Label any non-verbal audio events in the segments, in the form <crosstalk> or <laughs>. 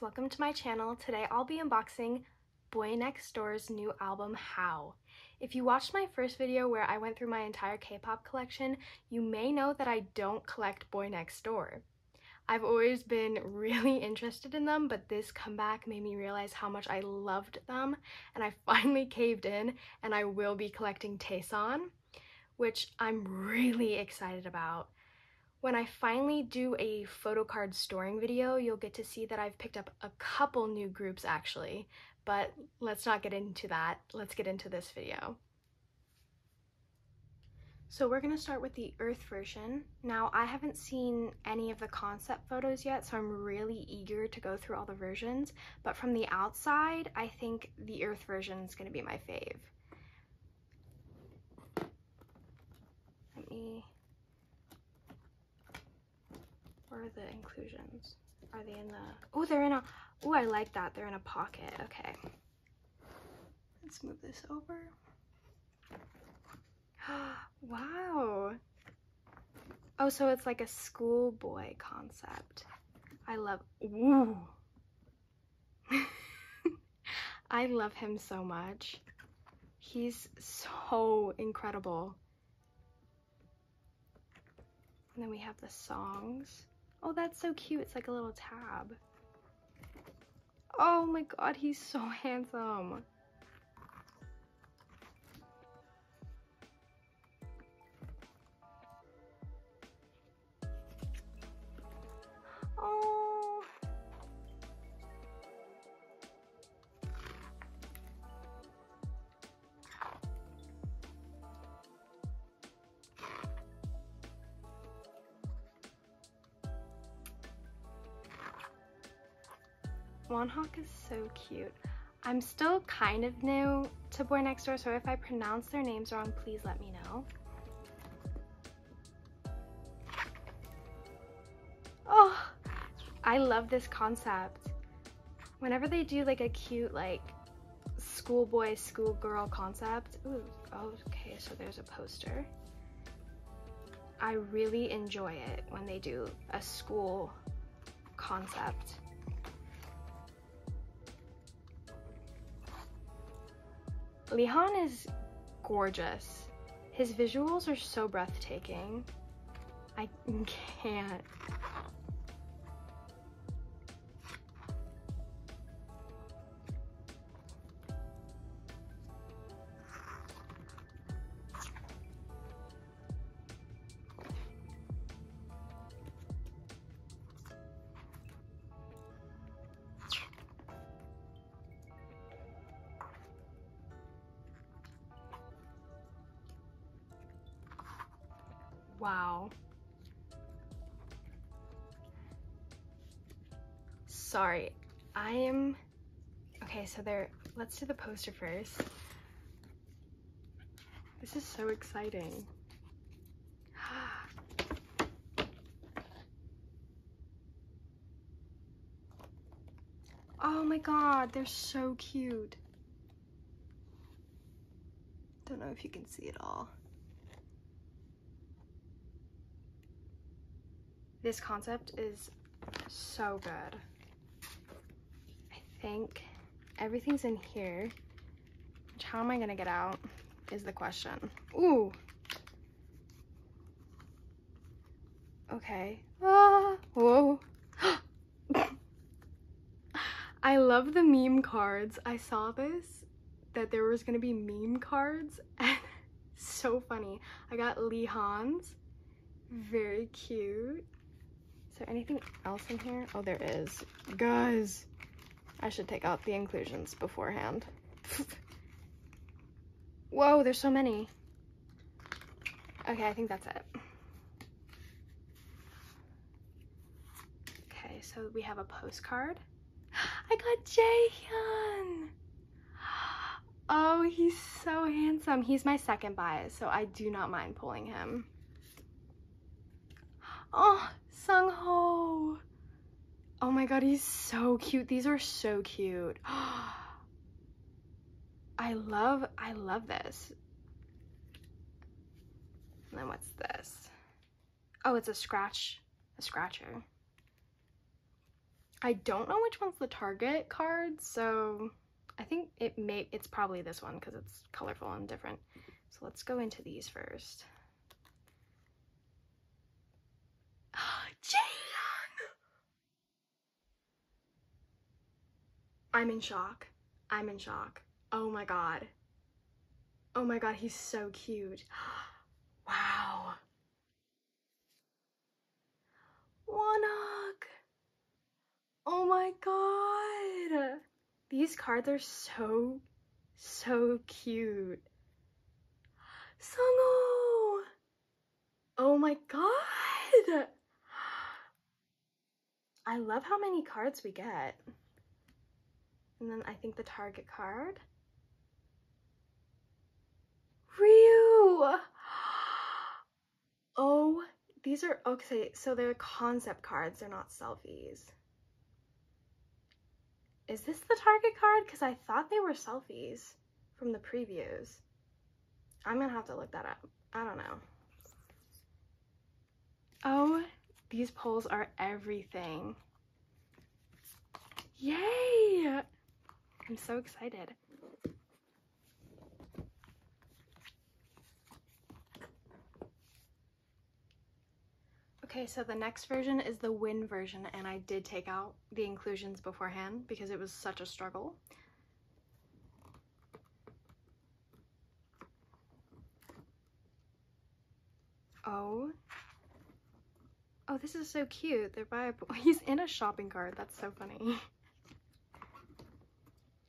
welcome to my channel. Today I'll be unboxing Boy Next Door's new album, How. If you watched my first video where I went through my entire K-pop collection, you may know that I don't collect Boy Next Door. I've always been <laughs> really interested in them, but this comeback made me realize how much I loved them, and I <laughs> finally caved in, and I will be collecting Taesan, which I'm really excited about. When I finally do a photo card storing video, you'll get to see that I've picked up a couple new groups actually, but let's not get into that. Let's get into this video. So we're to start with the Earth version. Now, I haven't seen any of the concept photos yet, so I'm really eager to go through all the versions, but from the outside, I think the Earth version is to be my fave. Let me where are the inclusions? Are they in the, oh, they're in a, oh, I like that. They're in a pocket. Okay. Let's move this over. <gasps> wow. Oh, so it's like a schoolboy concept. I love, ooh. <laughs> I love him so much. He's so incredible. And then we have the songs. Oh, that's so cute. It's like a little tab. Oh my god, he's so <laughs> handsome. Oh, Woonhak is so cute. I'm still kind of new to Boy Next Door, so if I pronounce their names wrong, please let me know. Oh, I love this concept. Whenever they do like a cute like schoolboy, schoolgirl concept, ooh, okay, so there's a poster. I really enjoy it when they do a school concept. Leehan is gorgeous. His visuals are so breathtaking. I <laughs> can't. Wow. Sorry, I am, okay, so there, let's do the poster first. This is so exciting. <gasps> Oh my god, they're so cute. Don't know if you can see it all. This concept is so good. I think everything's in here. Which how am I gonna get out is the question. Ooh. Okay. Ah, whoa. <gasps> I love the meme cards. I saw this, that there was gonna be meme cards <laughs> and so funny. I got Leehan's, very cute there anything else in here? Oh, there is. Guys, I should take out the inclusions beforehand. <laughs> Whoa, there's so many. Okay, I think that's it. Okay, so we have a postcard. <gasps> I got Jaehyun! <gasps> Oh, he's so handsome. He's my second bias, so I do not mind pulling him. <gasps> Oh, Sungho. Oh my god, he's so cute. These are so cute. <gasps> I love, I love this. And then what's this? Oh, it's a scratch, a scratcher. I don't know which one's the Target card, so I think it may it's probably this one because it's colorful and different. So let's go into these first. Jaehyun! I'm in shock. I'm in shock. Oh my god. Oh my god, he's so cute. <gasps> wow. Woonhak! Oh my god! These cards are so, so cute. Sungho! Oh my god! <gasps> I love how many cards we get. And then I think the target card. Riwoo! <gasps> Oh, these are, okay, so they're concept cards, they're not selfies. Is this the target card? Because I thought they were selfies from the previews. I'm gonna have to look that up. I don't know. Oh, these polls are everything. Yay! I'm so excited. Okay, so the next version is the win version, and I did take out the inclusions beforehand because it was such a struggle. Oh. Oh, this is so cute. They're by a, <laughs> he's in a shopping cart. That's so funny. <laughs>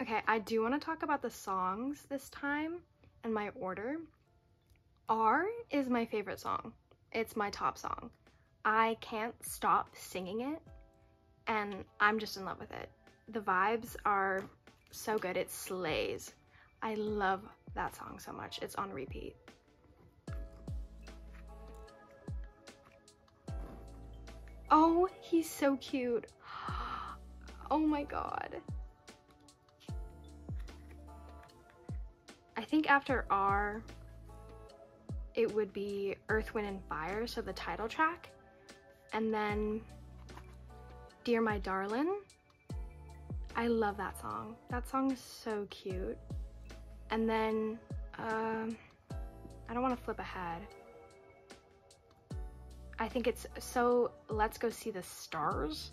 okay, I do want to talk about the songs this time and my order. R is my favorite song. It's my top song. I can't stop singing it and I'm just in love with it. The vibes are so good. It slays. I love that song so much. It's on repeat. Oh, he's so cute. <gasps> Oh my god. Think after R, it would be Earth, Wind, and Fire, so the title track. And then Dear My Darling. I love that song. That song is so cute. And then, um, I don't want to flip ahead. I think it's so Let's Go See the Stars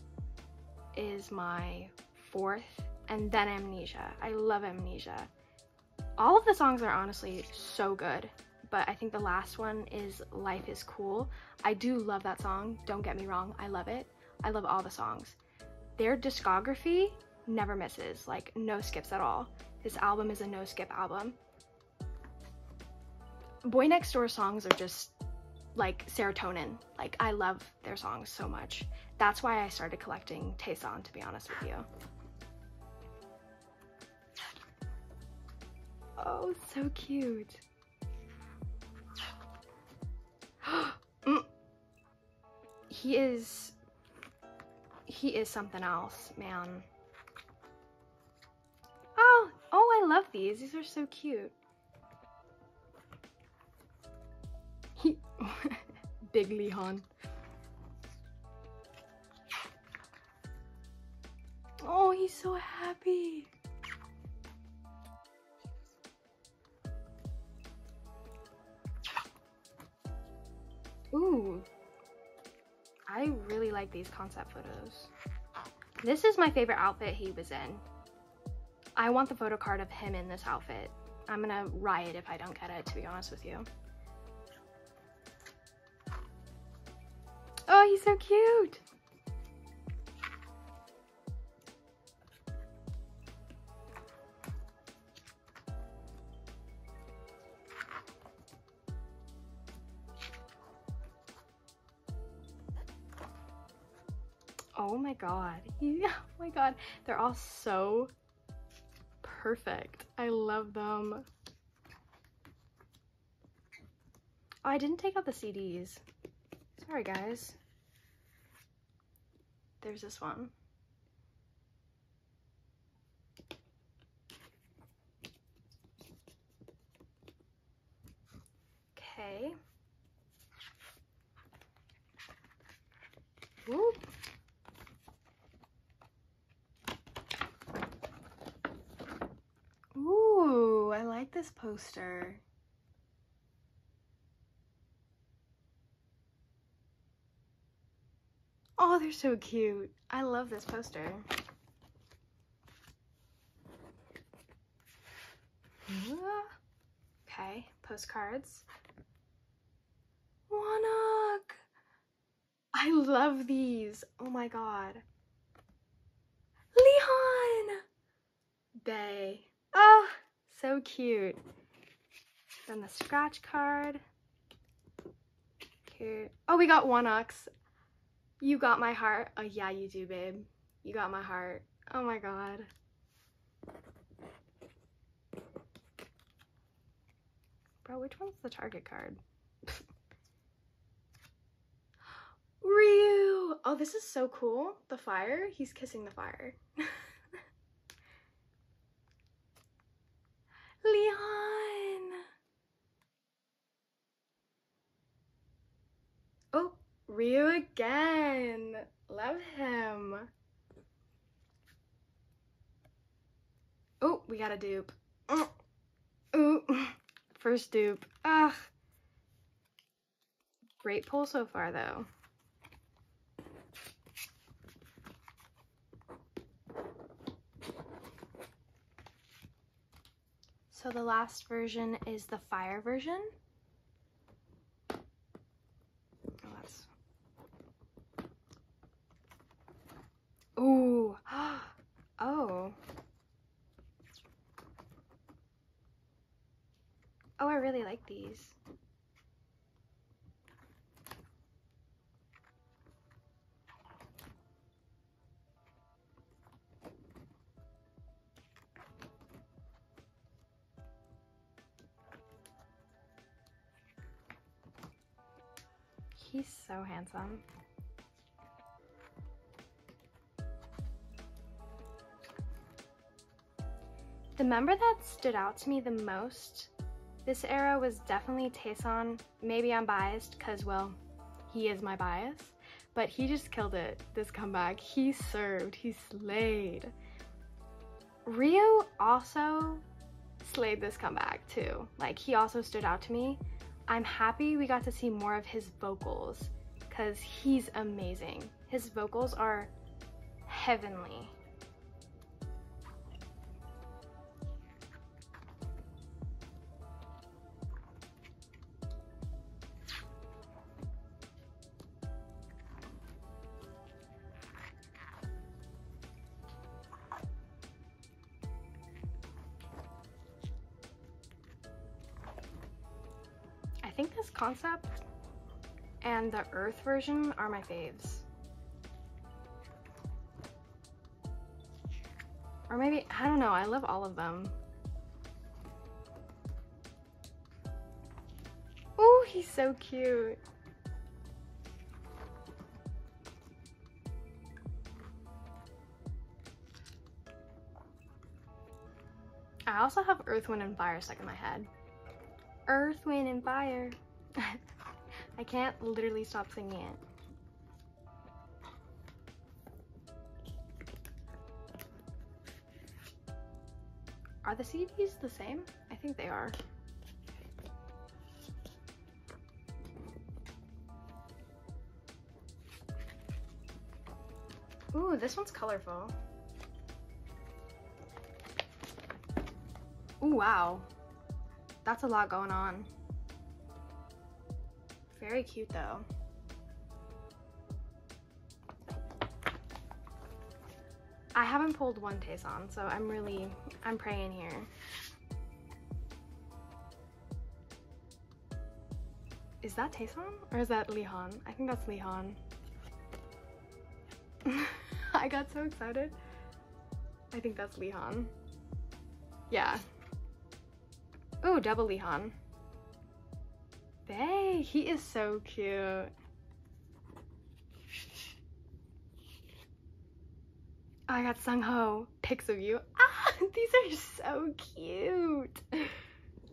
is my fourth, and then Amnesia. I love Amnesia. All of the songs are honestly so good, but I think the last one is Life is Cool. I do love that song, don't get me wrong, I love it. I love all the songs. Their discography never misses, like no skips at all. This album is a no skip album. Boy Next Door songs are just like serotonin. Like I love their songs so much. That's why I started collecting Taesan, to be honest with you. Oh, so cute. <gasps> Mm. he is, he is something else, man. Oh, oh, I love these. These are so cute. He, <laughs> Big Leehan. Oh, he's so happy. Like these concept photos. This is my favorite outfit he was in. I want the photo card of him in this outfit. I'm gonna riot if I don't get it, to be honest with you. Oh, he's so cute. Oh my god. <laughs> Yeah, oh my god. They're all so perfect. I love them. Oh, I didn't take out the CDs. Sorry, guys. There's this one. Okay. This poster. Oh, they're so cute. I love this poster. Ah. Okay, postcards. Woonhak! I love these. Oh my god. Leehan! Bay. So cute. Then the scratch card. Cute. Oh, we got Woonhak's. You got my heart. Oh, yeah, you do, babe. You got my heart. Oh my god. Bro, which one's the target card? <gasps> Riwoo! Oh, this is so cool. The fire. He's kissing the fire. <laughs> Leehan! Oh, Riwoo again. Love him. Oh, we got a dupe. Oh, first dupe. Ugh. Great pull so far, though. So the last version is the fire version. Oh, that's... Ooh. <gasps> oh. Oh, I really like these. He's so handsome. The member that stood out to me the most this era was definitely Taesan. Maybe I'm biased because, well, he is my bias, but he just killed it this comeback. He served, he slayed. Riwoo also slayed this comeback too. Like, he also stood out to me. I'm happy we got to see more of his vocals because he's amazing. His vocals are heavenly. Think this concept and the earth version are my faves. Or maybe, I don't know, I love all of them. Oh, he's so cute. I also have Earth, Wind, and Fire stuck in my head. Earth, Wind, and Fire. <laughs> I can't literally stop singing it. Are the CDs the same? I think they are. Ooh, this one's colorful. Ooh, wow. That's a lot going on. Very cute though. I haven't pulled one Taesan, so I'm really, I'm praying here. Is that Taesan or is that Leehan? I think that's Leehan. <laughs> I got so excited. I think that's Leehan. Yeah, Oh, double Leehan. Bae, he is so cute. Oh, I got Sungho pics of you. Ah, <laughs> these are so cute.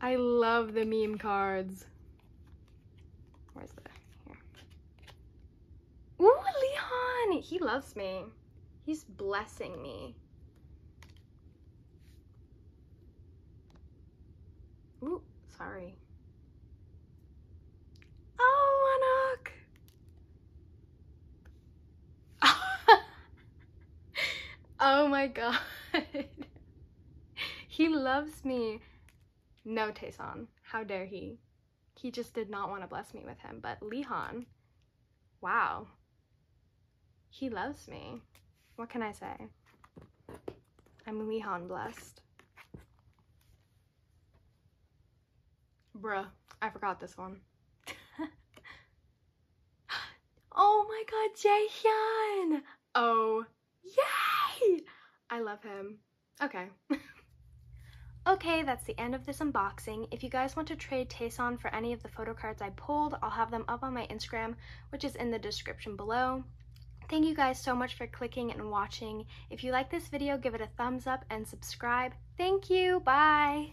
I love the meme cards. Where's the here? Ooh, Leehan! He loves me. He's blessing me. Ooh, sorry. Oh, Woonhak! <laughs> oh my god. <laughs> he loves me. No, Taesan. How dare he? He just did not want to bless me with him. But Leehan, wow. He loves me. What can I say? I'm Leehan blessed. Bruh, I forgot this one. <laughs> oh my god, Jaehyun! Oh, yay! I love him. Okay. <laughs> okay, that's the end of this unboxing. If you guys want to trade Taesan for any of the photo cards I pulled, I'll have them up on my Instagram, which is in the description below. Thank you guys so much for clicking and watching. If you like this video, give it a thumbs up and subscribe. Thank you. Bye.